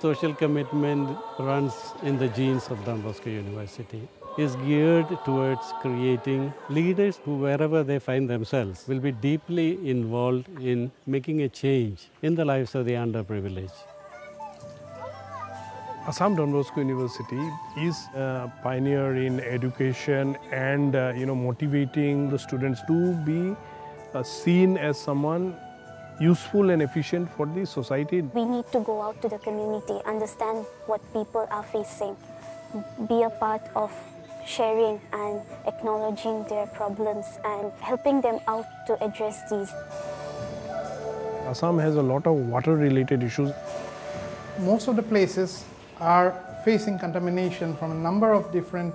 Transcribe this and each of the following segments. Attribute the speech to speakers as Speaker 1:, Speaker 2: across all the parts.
Speaker 1: social commitment runs in the genes of Don Bosco University is geared towards creating leaders who wherever they find themselves will be deeply involved in making a change in the lives of the underprivileged.
Speaker 2: Assam Don Bosco University is a pioneer in education and uh, you know motivating the students to be uh, seen as someone useful and efficient for the society.
Speaker 3: We need to go out to the community, understand what people are facing, be a part of sharing and acknowledging their problems and helping them out to address these.
Speaker 2: Assam has a lot of water related issues.
Speaker 4: Most of the places are facing contamination from a number of different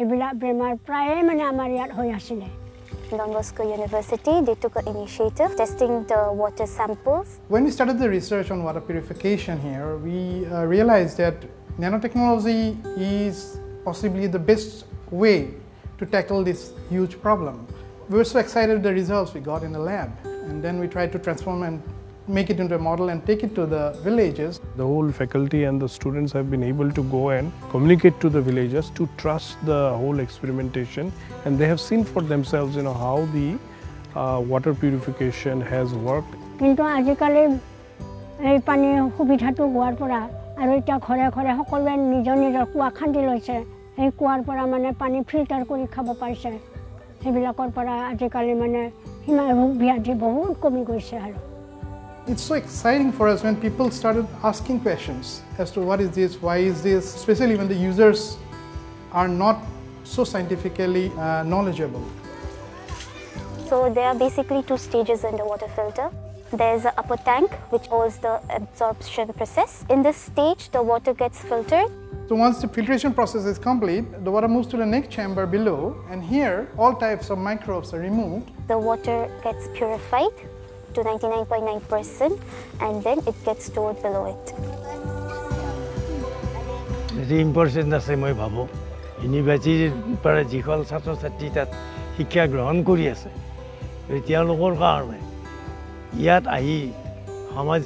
Speaker 5: এইবিলাক বেমাৰ প্ৰায়ে মানে আমাৰ ইয়াত হৈ আছিলে
Speaker 3: Don Bosco University, they took an initiative testing the water samples.
Speaker 4: When we started the research on water purification here, we uh, realized that nanotechnology is possibly the best way to tackle this huge problem. We were so excited with the results we got in the lab, and then we tried to transform and make it into a model and take it to the villages.
Speaker 2: The whole faculty and the students have been able to go and communicate to the villagers to trust the whole experimentation and they have seen for themselves you know how the uh, water purification has worked
Speaker 5: কিন্তু আজিকালি এই পানীৰ সুবিধাটো হোৱাৰ পৰা আৰু এতিয়া ঘৰে ঘৰে সকলোৱে নিজৰ নিজৰ কুঁৱা খান্দি লৈছে সেই কুঁৱাৰ পৰা মানে পানী ফিল্টাৰ কৰি খাব পাৰিছে সেইবিলাকৰ পৰা আজিকালি মানে সীমা ৰোগ ব্যাধি বহুত কমি গৈছে আৰু
Speaker 4: it's so exciting for us when people started asking questions as to what is this, why is this, especially when the users are not so scientifically uh, knowledgeable.
Speaker 3: So there are basically two stages in the water filter. There's an upper tank which holds the absorption process. In this stage, the water gets filtered.
Speaker 4: So once the filtration process is complete, the water moves to the next chamber below, and here all types of microbes are removed.
Speaker 3: The water gets purified to 99.9% and then it gets stored below it.
Speaker 6: বেছি important আছে মই ভাবোঁ ইউনিভাৰ্চিটিৰ পৰা যিসকল ছাত্ৰ ছাত্ৰী তাত শিক্ষা গ্ৰহণ কৰি আছে তেওঁলোকৰ কাৰণে ইয়াত আহি সমাজ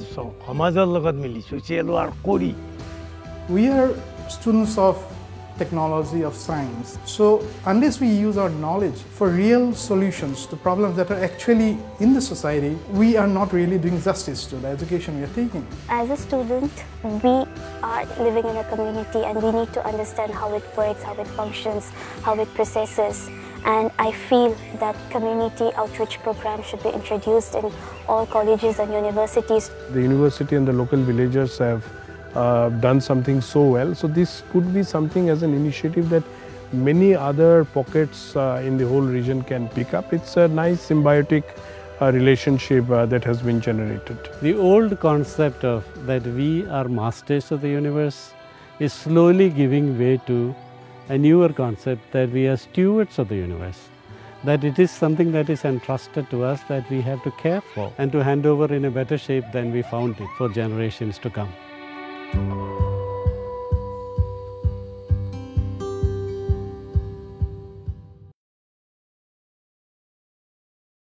Speaker 6: সমাজৰ লগত মিলি ছ'চিয়েল ৱাৰ্ক কৰি
Speaker 4: We are students of technology, of science. So unless we use our knowledge for real solutions to problems that are actually in the society, we are not really doing justice to the education we are taking.
Speaker 3: As a student, we are living in a community and we need to understand how it works, how it functions, how it processes. And I feel that community outreach programs should be introduced in all colleges and universities.
Speaker 2: the university and the local villagers have uh, done something so well so this could be something as an initiative that many other pockets uh, in the whole region can pick up it's a nice symbiotic uh, relationship uh, that has been generated
Speaker 1: The old concept of that we are masters of the universe is slowly giving way to a newer concept that we are stewards of the universe. That it is something that is entrusted to us that we have to care for and to hand over in a better shape than we found it for generations to come you